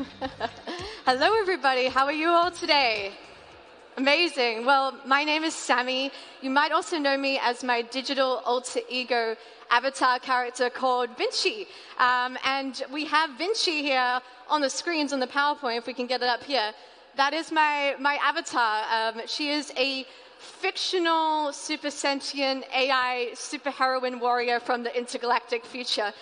Hello, everybody. How are you all today? Amazing. Well, my name is Sami. You might also know me as my digital alter ego avatar character called VNCCII. Um, and we have VNCCII here on the screens on the PowerPoint, if we can get it up here. That is my, my avatar. Um, she is a fictional, super sentient AI superheroine warrior from the intergalactic future.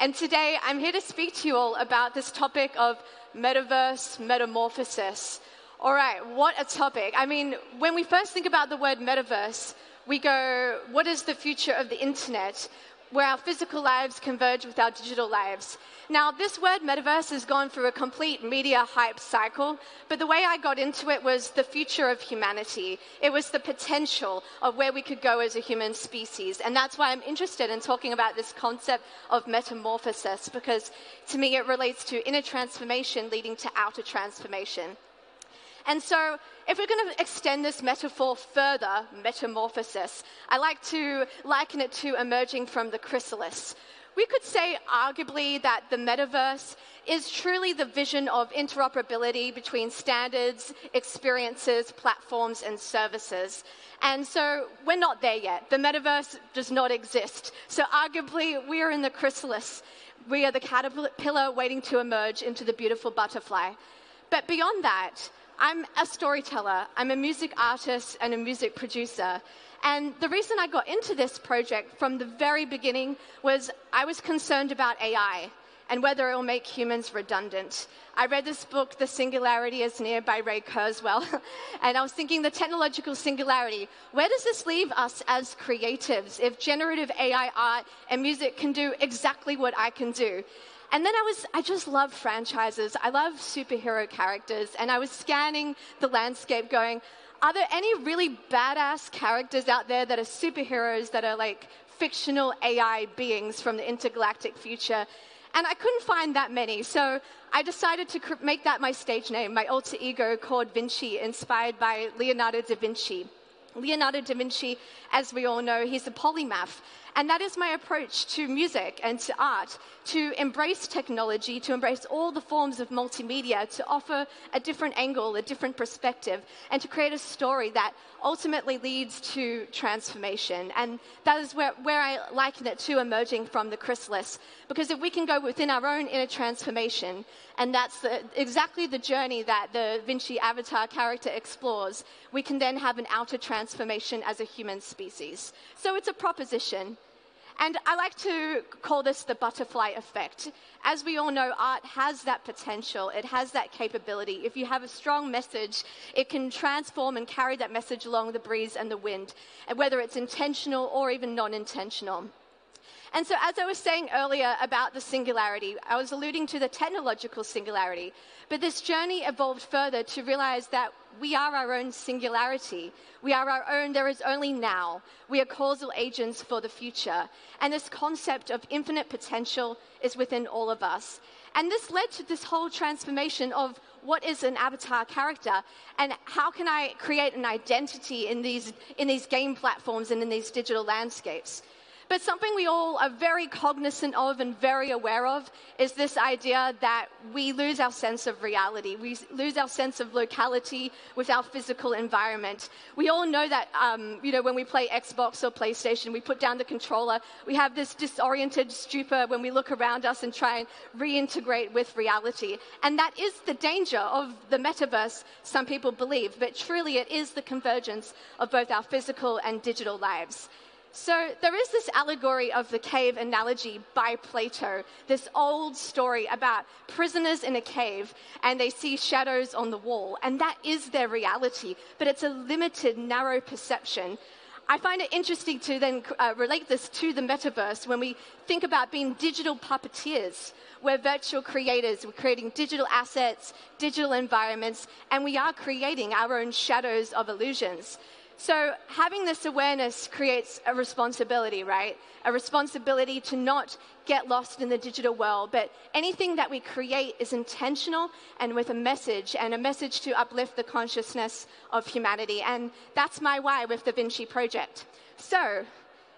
And today I'm here to speak to you all about this topic of metaverse metamorphosis. All right, what a topic. I mean, when we first think about the word metaverse, we go, what is the future of the internet? Where our physical lives converge with our digital lives. Now, this word metaverse has gone through a complete media hype cycle, but the way I got into it was the future of humanity. It was the potential of where we could go as a human species. And that's why I'm interested in talking about this concept of metamorphosis, because to me it relates to inner transformation leading to outer transformation. And so, if we're going to extend this metaphor further, metamorphosis, I like to liken it to emerging from the chrysalis. We could say, arguably, that the metaverse is truly the vision of interoperability between standards, experiences, platforms, and services. And so we're not there yet. The metaverse does not exist. So, arguably, we are in the chrysalis. We are the caterpillar waiting to emerge into the beautiful butterfly. But beyond that, I'm a storyteller, I'm a music artist, and a music producer. And the reason I got into this project from the very beginning was I was concerned about AI and whether it will make humans redundant. I read this book, The Singularity is Near by Ray Kurzweil, and I was thinking the technological singularity. Where does this leave us as creatives if generative AI art and music can do exactly what I can do? And then I was, I just love franchises. I love superhero characters. And I was scanning the landscape going, are there any really badass characters out there that are superheroes that are like fictional AI beings from the intergalactic future? And I couldn't find that many. So I decided to make that my stage name, my alter ego called VNCCII, inspired by Leonardo da Vinci. Leonardo da Vinci, as we all know, he's a polymath. And that is my approach to music and to art, to embrace technology, to embrace all the forms of multimedia, to offer a different angle, a different perspective, and to create a story that ultimately leads to transformation. And that is where, where I liken it to emerging from the chrysalis. Because if we can go within our own inner transformation, and that's the, exactly the journey that the VNCCII avatar character explores, we can then have an outer transformation as a human species. So it's a proposition. And I like to call this the butterfly effect. As we all know, art has that potential, it has that capability. If you have a strong message, it can transform and carry that message along the breeze and the wind, whether it's intentional or even non intentional. And so, as I was saying earlier about the singularity, I was alluding to the technological singularity. But this journey evolved further to realize that we are our own singularity. We are our own, there is only now. We are causal agents for the future. And this concept of infinite potential is within all of us. And this led to this whole transformation of what is an avatar character and how can I create an identity in these, in these game platforms and in these digital landscapes. But something we all are very cognizant of and very aware of is this idea that we lose our sense of reality. We lose our sense of locality with our physical environment. We all know that, um, you know, when we play Xbox or PlayStation, we put down the controller, we have this disoriented stupor when we look around us and try and reintegrate with reality. And that is the danger of the metaverse, some people believe, but truly it is the convergence of both our physical and digital lives. So there is this allegory of the cave analogy by Plato, this old story about prisoners in a cave and they see shadows on the wall, and that is their reality, but it's a limited, narrow perception. I find it interesting to then uh, relate this to the metaverse when we think about being digital puppeteers. We're virtual creators, we're creating digital assets, digital environments, and we are creating our own shadows of illusions. So, having this awareness creates a responsibility, right? A responsibility to not get lost in the digital world, but anything that we create is intentional and with a message, and a message to uplift the consciousness of humanity. And that's my why with the VNCCII Project. So,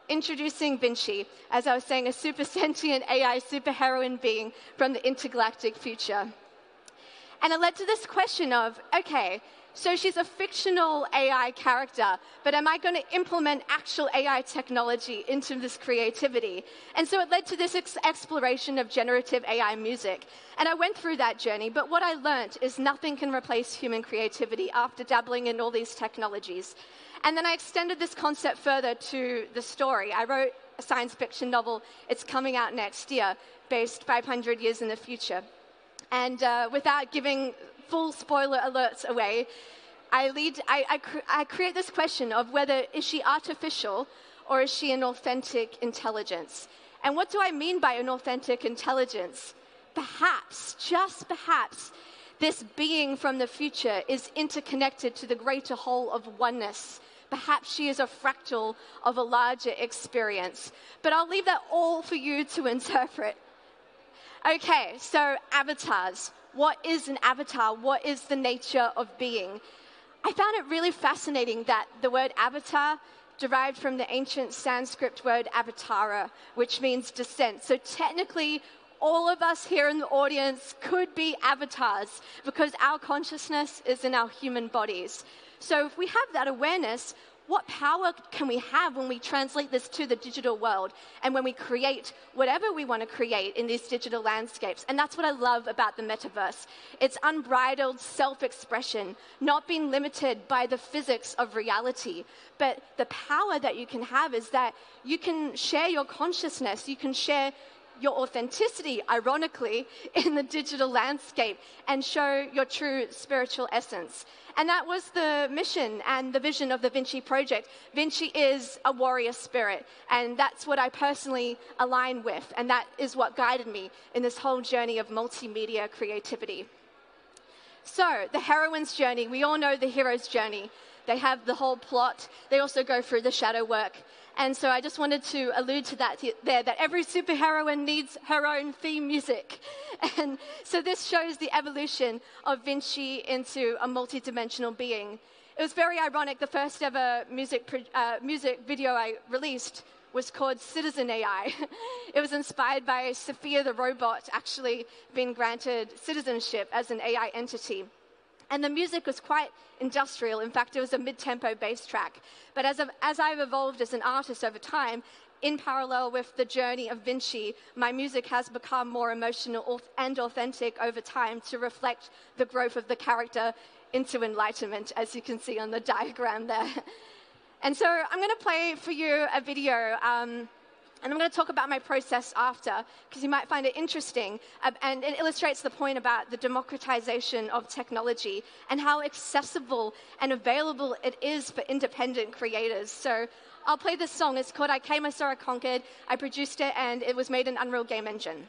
introducing VNCCII, as I was saying, a super sentient AI superheroine being from the intergalactic future. And it led to this question of okay, so she's a fictional AI character, but am I going to implement actual AI technology into this creativity? And so it led to this ex- exploration of generative AI music. And I went through that journey, but what I learned is nothing can replace human creativity after dabbling in all these technologies. And then I extended this concept further to the story. I wrote a science fiction novel, it's coming out next year, based 500 years in the future. And uh, without giving full spoiler alerts away, I, lead, I, I, I create this question of whether is she artificial or is she an authentic intelligence? And what do I mean by an authentic intelligence? Perhaps, just perhaps, this being from the future is interconnected to the greater whole of oneness. Perhaps she is a fractal of a larger experience. But I'll leave that all for you to interpret. Okay, so avatars what is an avatar? What is the nature of being? I found it really fascinating that the word avatar derived from the ancient Sanskrit word avatara, which means descent. So technically, all of us here in the audience could be avatars because our consciousness is in our human bodies. So if we have that awareness, what power can we have when we translate this to the digital world and when we create whatever we want to create in these digital landscapes? And that's what I love about the metaverse. It's unbridled self expression, not being limited by the physics of reality. But the power that you can have is that you can share your consciousness, you can share your authenticity, ironically, in the digital landscape and show your true spiritual essence. And that was the mission and the vision of the VNCCII project. VNCCII is a warrior spirit, and that's what I personally align with, and that is what guided me in this whole journey of multimedia creativity. So, the heroine's journey, we all know the hero's journey. They have the whole plot, they also go through the shadow work. And so I just wanted to allude to that there, that every superheroine needs her own theme music. And so this shows the evolution of VNCCII into a multidimensional being. It was very ironic. The first ever music, uh, music video I released was called Citizen AI. it was inspired by Sophia the robot actually being granted citizenship as an AI entity. And the music was quite industrial. In fact, it was a mid tempo bass track. But as, as I've evolved as an artist over time, in parallel with the journey of VNCCII, my music has become more emotional and authentic over time to reflect the growth of the character into enlightenment, as you can see on the diagram there. And so I'm going to play for you a video. Um, and I'm going to talk about my process after, because you might find it interesting. Uh, and it illustrates the point about the democratization of technology and how accessible and available it is for independent creators. So I'll play this song. It's called I Came, I Saw, I Conquered. I produced it, and it was made in Unreal Game Engine.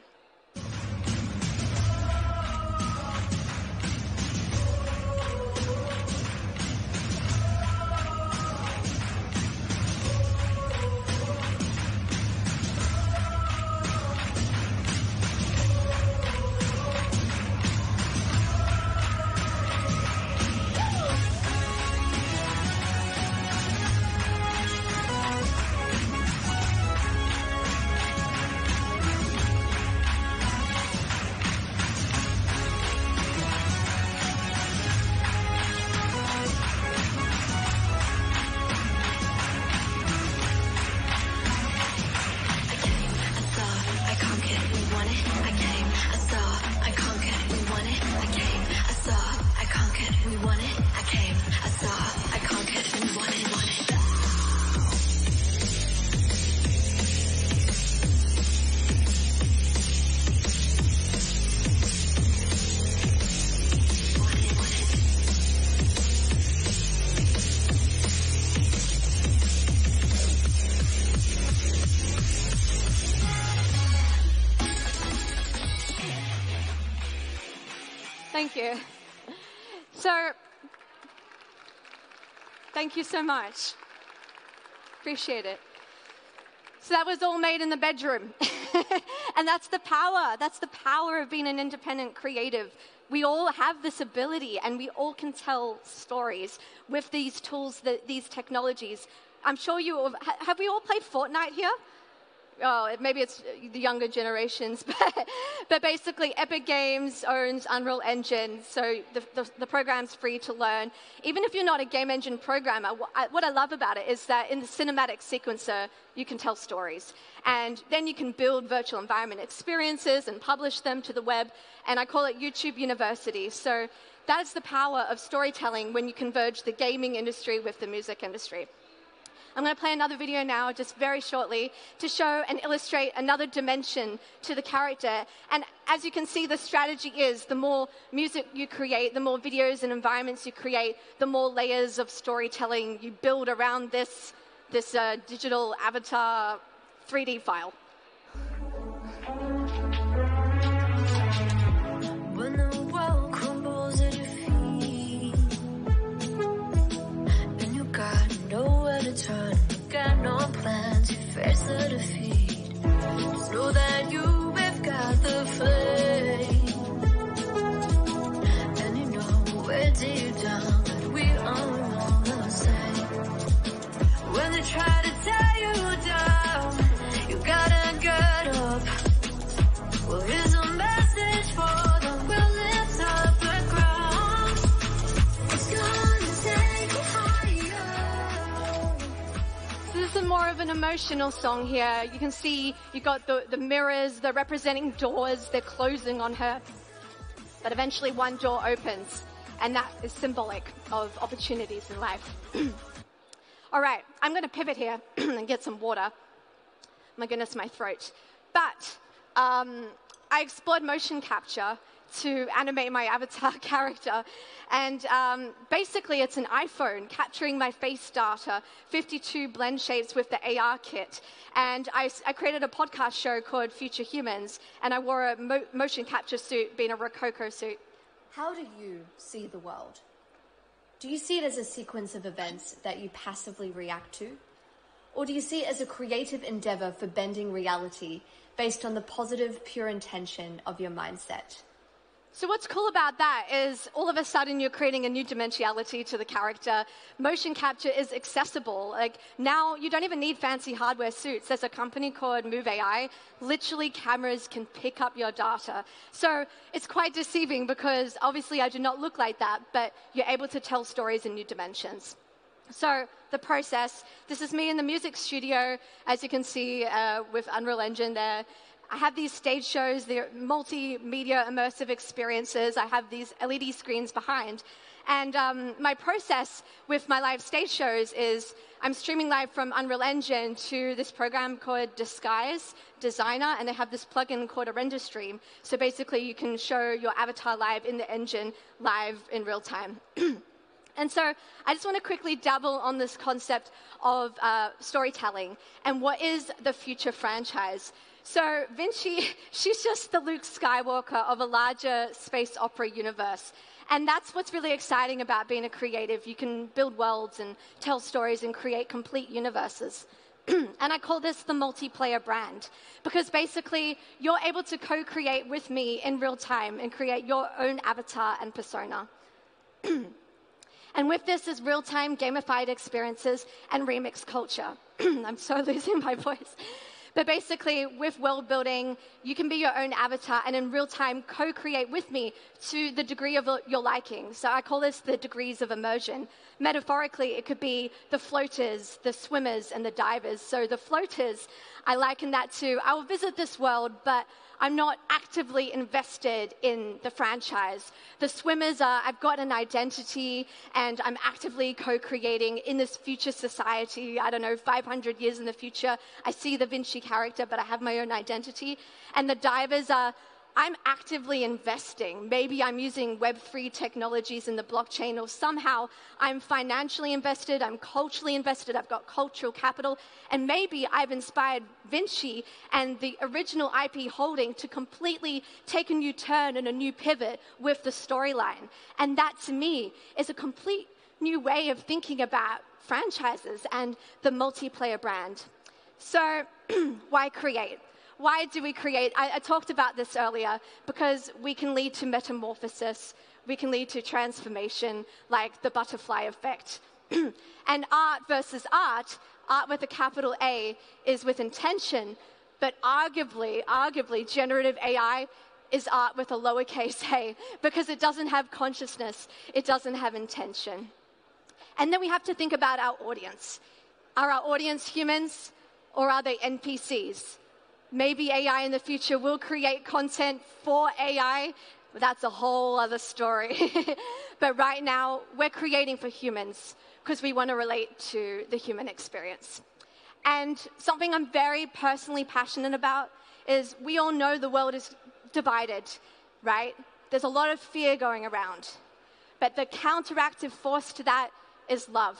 Thank you. So, thank you so much. Appreciate it. So that was all made in the bedroom. and that's the power. That's the power of being an independent creative. We all have this ability and we all can tell stories with these tools, the, these technologies. I'm sure you have, have we all played Fortnite here? Oh, maybe it's uh, the younger generations, but, but basically Epic Games owns Unreal Engine, so the, the, the, program's free to learn. Even if you're not a game engine programmer, what I love about it is that in the cinematic sequencer, you can tell stories. And then you can build virtual environment experiences and publish them to the web, and I call it YouTube University. So that's the power of storytelling when you converge the gaming industry with the music industry. I'm going to play another video now, just very shortly, to show and illustrate another dimension to the character. And as you can see, the strategy is the more music you create, the more videos and environments you create, the more layers of storytelling you build around this, this uh, digital avatar 3D file. An emotional song here. You can see you've got the, the mirrors, they're representing doors, they're closing on her. But eventually one door opens, and that is symbolic of opportunities in life. All right, I'm going to pivot here and get some water. My goodness, my throat. But um, I explored motion capture to animate my avatar character. And um, basically, it's an iPhone capturing my face data, 52 blend shapes with the ARKit. And I, I created a podcast show called Future Humans, and I wore a mo- motion capture suit, being a Rokoko suit. How do you see the world? Do you see it as a sequence of events that you passively react to? Or do you see it as a creative endeavor for bending reality based on the positive, pure intention of your mindset? So, what's cool about that is all of a sudden you're creating a new dimensionality to the character. Motion capture is accessible. Like now, you don't even need fancy hardware suits. There's a company called Move AI. Literally, cameras can pick up your data. So, it's quite deceiving because obviously I do not look like that, but you're able to tell stories in new dimensions. So, the process this is me in the music studio, as you can see uh, with Unreal Engine there. I have these stage shows, they're multimedia immersive experiences. I have these LED screens behind. And um, my process with my live stage shows is I'm streaming live from Unreal Engine to this program called Disguise Designer, and they have this plugin called a RenderStream. So basically, you can show your avatar live in the engine live in real time. And so I just want to quickly dabble on this concept of uh, storytelling and what is the future franchise. So VNCCII, she's just the Luke Skywalker of a larger space opera universe. And that's what's really exciting about being a creative. You can build worlds and tell stories and create complete universes. and I call this the multiplayer brand because basically you're able to co create with me in real time and create your own avatar and persona. and with this is real time gamified experiences and remix culture. I'm so losing my voice. But basically, with world building, you can be your own avatar and in real time co create with me to the degree of your liking. So I call this the degrees of immersion. Metaphorically, it could be the floaters, the swimmers, and the divers. So the floaters, I liken that to I will visit this world, but I'm not actively invested in the franchise. The swimmers are, I've got an identity and I'm actively co creating in this future society. I don't know, 500 years in the future. I see the VNCCII character, but I have my own identity. And the divers are, I'm actively investing. Maybe I'm using Web3 technologies in the blockchain, or somehow I'm financially invested, I'm culturally invested, I've got cultural capital, and maybe I've inspired VNCCII and the original IP holding to completely take a new turn and a new pivot with the storyline. And that to me is a complete new way of thinking about franchises and the multiplayer brand. So, why create? Why do we create? I, I talked about this earlier because we can lead to metamorphosis, we can lead to transformation, like the butterfly effect. and art versus art, art with a capital A is with intention, But arguably, arguably, generative AI is art with a lowercase a because it doesn't have consciousness, it doesn't have intention. And then we have to think about our audience. Are our audience humans or are they NPCs? Maybe AI in the future will create content for AI, that's a whole other story. but right now, we're creating for humans because we want to relate to the human experience. And something I'm very personally passionate about is we all know the world is divided, right? There's a lot of fear going around. But the counteractive force to that is love.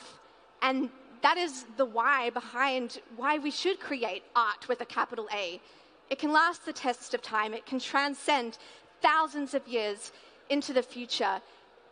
And that is the why behind why we should create art with a capital A. It can last the test of time, it can transcend thousands of years into the future.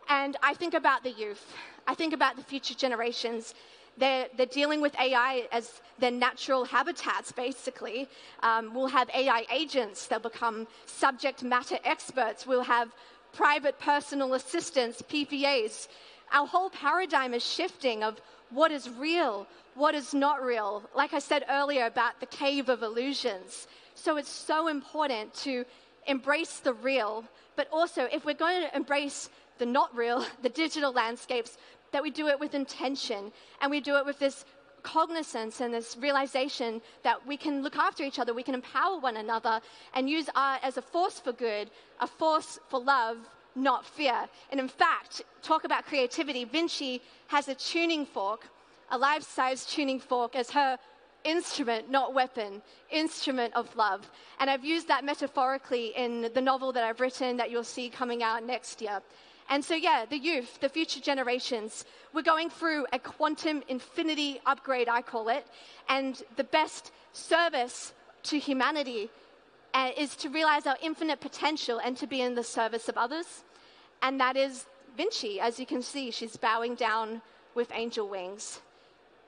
And I think about the youth, I think about the future generations. They're, they're dealing with AI as their natural habitats, basically. Um, we'll have AI agents, they'll become subject matter experts. We'll have private personal assistants, PPAs. Our whole paradigm is shifting of what is real, what is not real. Like I said earlier about the cave of illusions. So it's so important to embrace the real, but also if we're going to embrace the not real, the digital landscapes, that we do it with intention and we do it with this cognizance and this realization that we can look after each other, we can empower one another, and use art as a force for good, a force for love, not fear. And in fact, talk about creativity. VNCCII has a tuning fork, a life size tuning fork, as her instrument, not weapon, instrument of love. And I've used that metaphorically in the novel that I've written that you'll see coming out next year. And so, yeah, the youth, the future generations, we're going through a quantum infinity upgrade, I call it. And the best service to humanity uh, is to realize our infinite potential and to be in the service of others. And that is VNCCII. As you can see, she's bowing down with angel wings.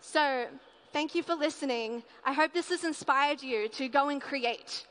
So, thank you for listening. I hope this has inspired you to go and create.